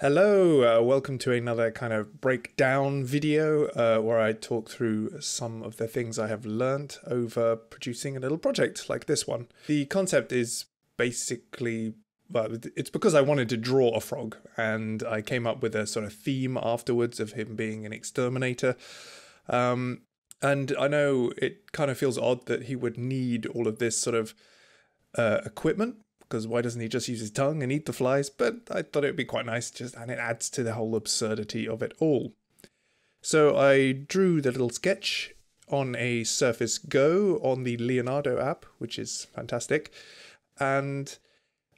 Hello, uh, welcome to another kind of breakdown video uh, where I talk through some of the things I have learnt over producing a little project like this one. The concept is basically, well, it's because I wanted to draw a frog and I came up with a sort of theme afterwards of him being an exterminator. Um, and I know it kind of feels odd that he would need all of this sort of uh, equipment because why doesn't he just use his tongue and eat the flies? But I thought it would be quite nice, just and it adds to the whole absurdity of it all. So I drew the little sketch on a Surface Go on the Leonardo app, which is fantastic, and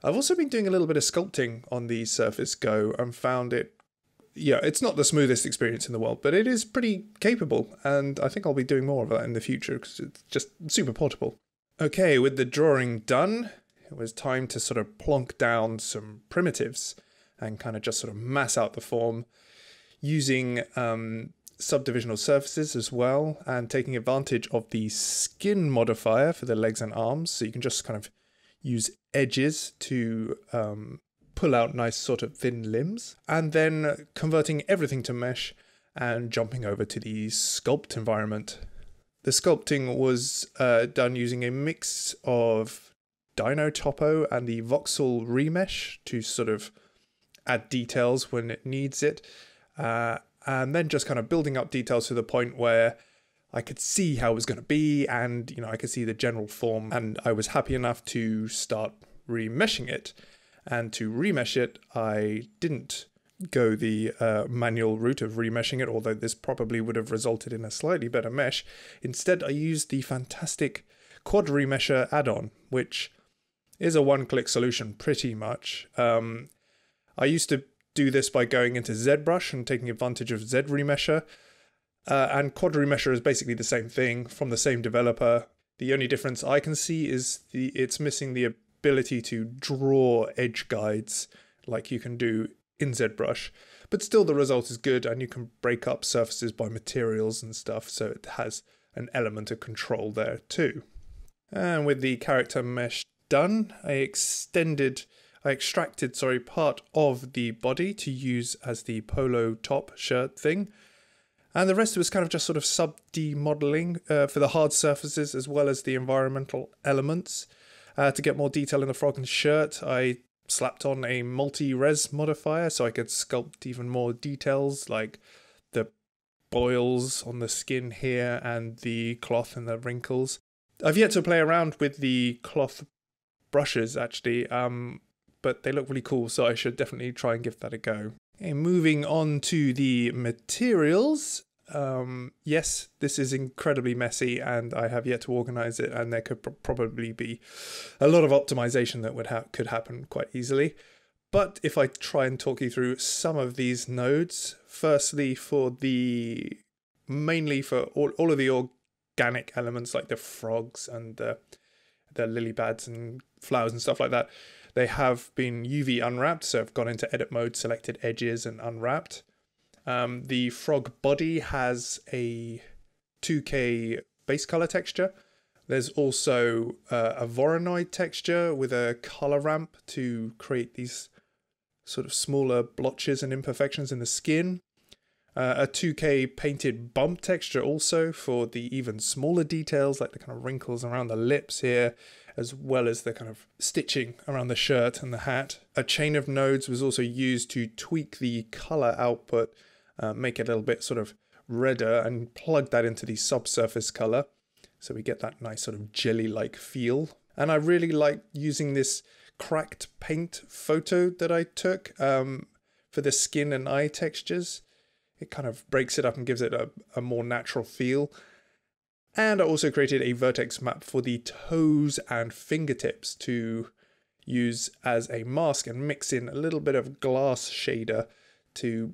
I've also been doing a little bit of sculpting on the Surface Go and found it. Yeah, it's not the smoothest experience in the world, but it is pretty capable, and I think I'll be doing more of that in the future because it's just super portable. Okay, with the drawing done, it was time to sort of plonk down some primitives and kind of just sort of mass out the form using um, subdivisional surfaces as well and taking advantage of the skin modifier for the legs and arms. So you can just kind of use edges to um, pull out nice sort of thin limbs and then converting everything to mesh and jumping over to the sculpt environment. The sculpting was uh, done using a mix of Dyntopo and the Voxel remesh to sort of add details when it needs it. Uh, and then just kind of building up details to the point where I could see how it was going to be and, you know, I could see the general form. And I was happy enough to start remeshing it. And to remesh it, I didn't go the uh, manual route of remeshing it, although this probably would have resulted in a slightly better mesh. Instead, I used the fantastic Quad Remesher add-on, which is a one-click solution pretty much. Um, I used to do this by going into ZBrush and taking advantage of Z Remesher. Uh, and Quad Remesher is basically the same thing from the same developer. The only difference I can see is the it's missing the ability to draw edge guides like you can do in ZBrush. But still the result is good and you can break up surfaces by materials and stuff, so it has an element of control there too. And with the character mesh done, I extended, I extracted, sorry, part of the body to use as the polo top shirt thing. And the rest was kind of just sort of sub D modeling uh, for the hard surfaces as well as the environmental elements. Uh, to get more detail in the frog and shirt, I slapped on a multi res modifier so I could sculpt even more details like the boils on the skin here and the cloth and the wrinkles. I've yet to play around with the cloth brushes actually, um, but they look really cool, so I should definitely try and give that a go. Moving on to the materials. Um, yes, this is incredibly messy, and I have yet to organize it, and there could pr- probably be a lot of optimization that would ha- could happen quite easily. But if I try and talk you through some of these nodes, firstly for the mainly for all, all of the organic elements like the frogs and the the lily pads and flowers and stuff like that, they have been UV unwrapped. So I've gone into edit mode, selected edges and unwrapped. Um, the frog body has a 2K base color texture. There's also uh, a Voronoi texture with a color ramp to create these sort of smaller blotches and imperfections in the skin. Uh, a 2K painted bump texture also for the even smaller details like the kind of wrinkles around the lips here, as well as the kind of stitching around the shirt and the hat. A chain of nodes was also used to tweak the color output, uh, make it a little bit sort of redder, and plug that into the subsurface color. So we get that nice sort of jelly like feel. And I really like using this cracked paint photo that I took um, for the skin and eye textures it kind of breaks it up and gives it a, a more natural feel. And I also created a vertex map for the toes and fingertips to use as a mask and mix in a little bit of glass shader to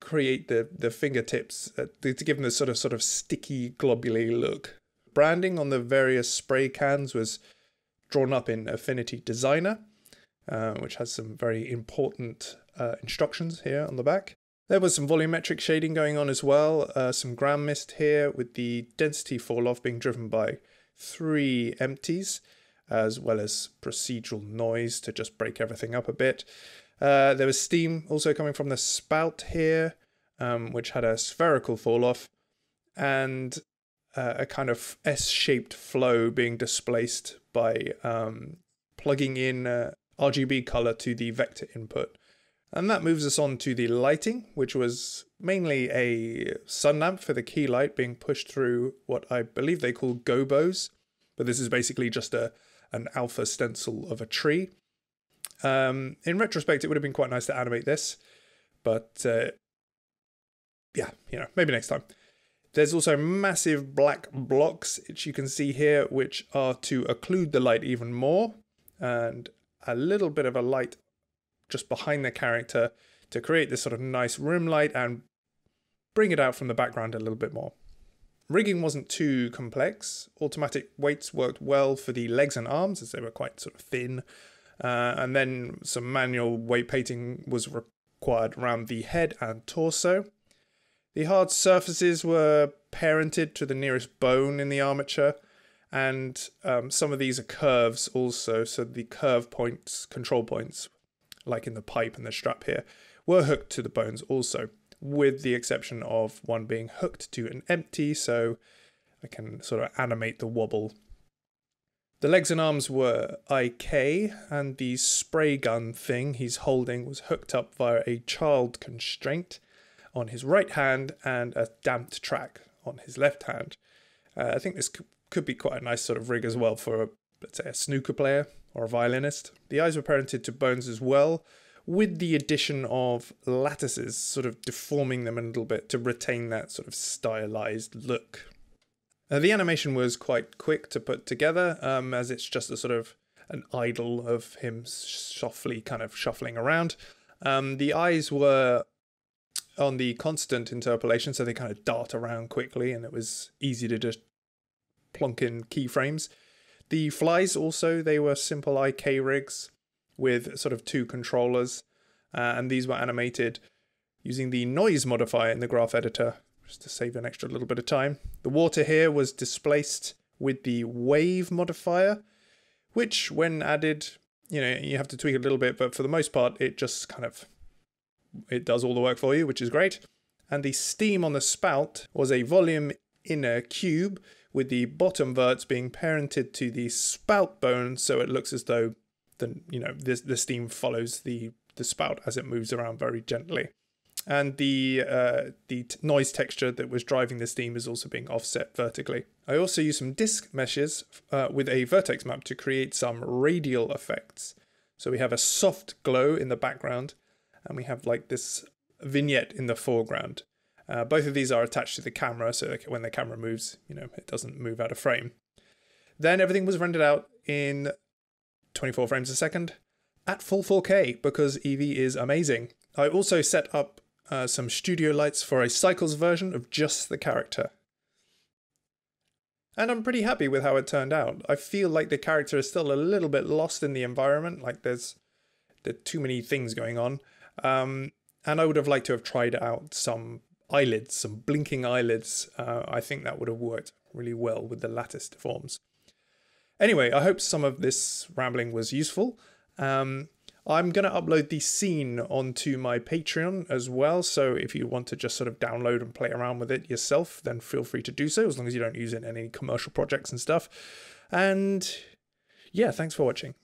create the, the fingertips uh, to give them this sort of sort of sticky globular look. Branding on the various spray cans was drawn up in Affinity Designer, uh, which has some very important uh, instructions here on the back. There was some volumetric shading going on as well, uh, some ground mist here with the density fall off being driven by three empties, as well as procedural noise to just break everything up a bit. Uh, there was steam also coming from the spout here, um, which had a spherical fall off, and uh, a kind of S shaped flow being displaced by um, plugging in uh, RGB color to the vector input. And that moves us on to the lighting, which was mainly a sun lamp for the key light being pushed through what I believe they call gobos. But this is basically just a an alpha stencil of a tree. Um, in retrospect, it would have been quite nice to animate this, but uh, yeah, you know, maybe next time. There's also massive black blocks, which you can see here, which are to occlude the light even more, and a little bit of a light just behind the character to create this sort of nice room light and bring it out from the background a little bit more. Rigging wasn't too complex. Automatic weights worked well for the legs and arms as they were quite sort of thin. Uh, and then some manual weight painting was required around the head and torso. The hard surfaces were parented to the nearest bone in the armature, and um, some of these are curves also, so the curve points, control points, like in the pipe and the strap here, were hooked to the bones also, with the exception of one being hooked to an empty, so I can sort of animate the wobble. The legs and arms were IK, and the spray gun thing he's holding was hooked up via a child constraint on his right hand and a damped track on his left hand. Uh, I think this could be quite a nice sort of rig as well for, a, let's say, a snooker player or a violinist. The eyes were parented to bones as well, with the addition of lattices, sort of deforming them a little bit to retain that sort of stylized look. Uh, the animation was quite quick to put together, um, as it's just a sort of an idle of him softly kind of shuffling around. Um, the eyes were on the constant interpolation, so they kind of dart around quickly, and it was easy to just plonk in keyframes. The flies also, they were simple IK rigs with sort of two controllers, uh, and these were animated using the noise modifier in the graph editor, just to save an extra little bit of time. The water here was displaced with the wave modifier, which when added, you know, you have to tweak a little bit, but for the most part, it just kind of it does all the work for you, which is great. And the steam on the spout was a volume inner cube with the bottom verts being parented to the spout bone, so it looks as though the you know this the steam follows the the spout as it moves around very gently. And the uh, the noise texture that was driving the steam is also being offset vertically. I also used some disk meshes uh, with a vertex map to create some radial effects. So we have a soft glow in the background and we have like this vignette in the foreground. Uh, both of these are attached to the camera, so when the camera moves, you know, it doesn't move out of frame. Then everything was rendered out in 24 frames a second at full 4K because Eevee is amazing. I also set up uh, some studio lights for a Cycles version of just the character. And I'm pretty happy with how it turned out. I feel like the character is still a little bit lost in the environment, like there's, there's too many things going on. Um, and I would have liked to have tried out some eyelids, some blinking eyelids. Uh, I think that would have worked really well with the lattice forms. Anyway, I hope some of this rambling was useful. Um, I'm going to upload the scene onto my Patreon as well. So if you want to just sort of download and play around with it yourself, then feel free to do so, as long as you don't use it in any commercial projects and stuff. And yeah, thanks for watching.